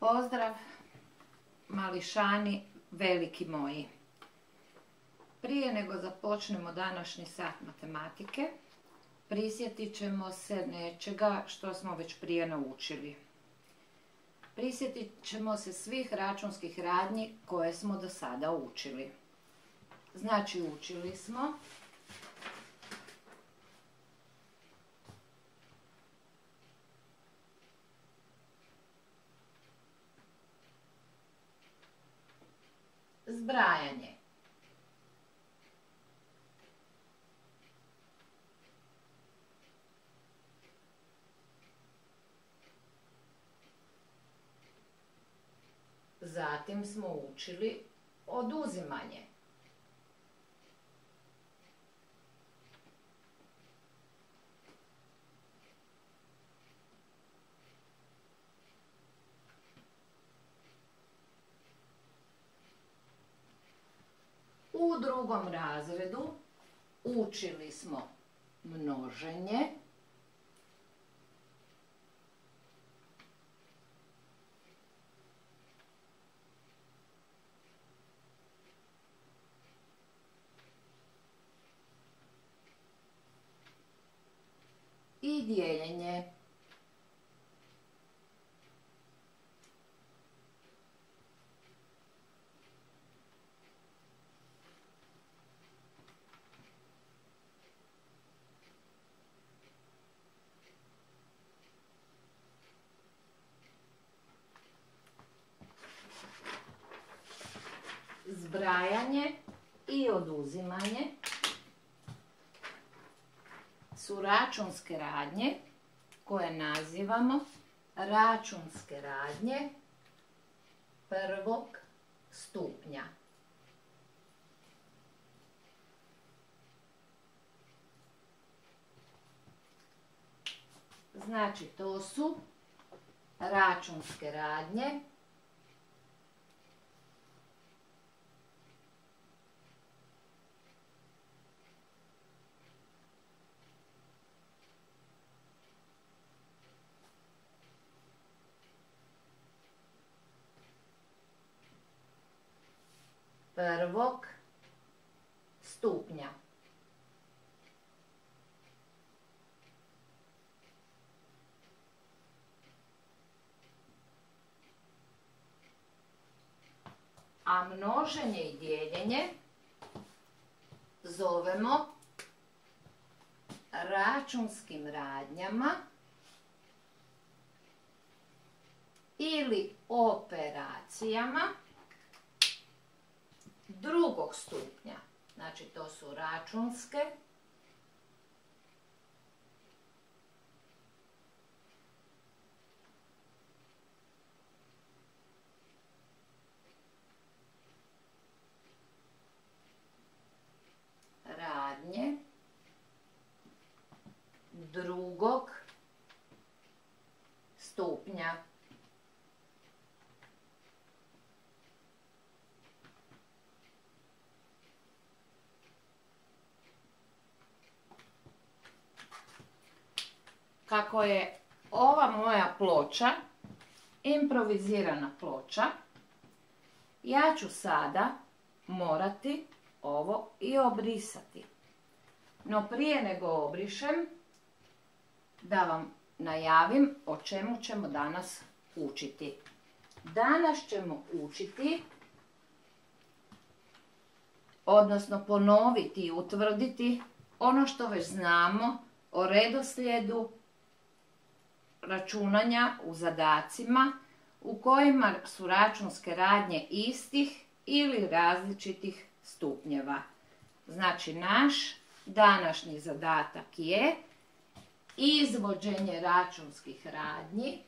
Pozdrav mališani veliki moji. Prije nego započnemo današnji sat matematike, prisjetit ćemo se nečega što smo već prije naučili. Prisjetit ćemo se svih računskih radnji koje smo do sada učili. Znači učili smo zbrajanje. Zatim smo učili oduzimanje. U drugom razredu učili smo množenje, i dijeljenje. Zbrajanje i oduzimanje su računske radnje koje nazivamo računske radnje prvog stupnja. Znači to su računske radnje prvog stupnja. A množenje i dijeljenje zovemo računskim radnjama ili operacijama drugog stupnja. Znači to su računske, radnje drugog stupnja. Kako je ova moja ploča improvizirana ploča, ja ću sada morati ovo i obrisati. No prije nego obrišem, da vam najavim o čemu ćemo danas učiti. Danas ćemo učiti, odnosno ponoviti i utvrditi ono što već znamo o redoslijedu računanja u zadacima u kojima su računske radnje istih ili različitih stupnjeva. Znači naš današnji zadatak je izvođenje računskih radnji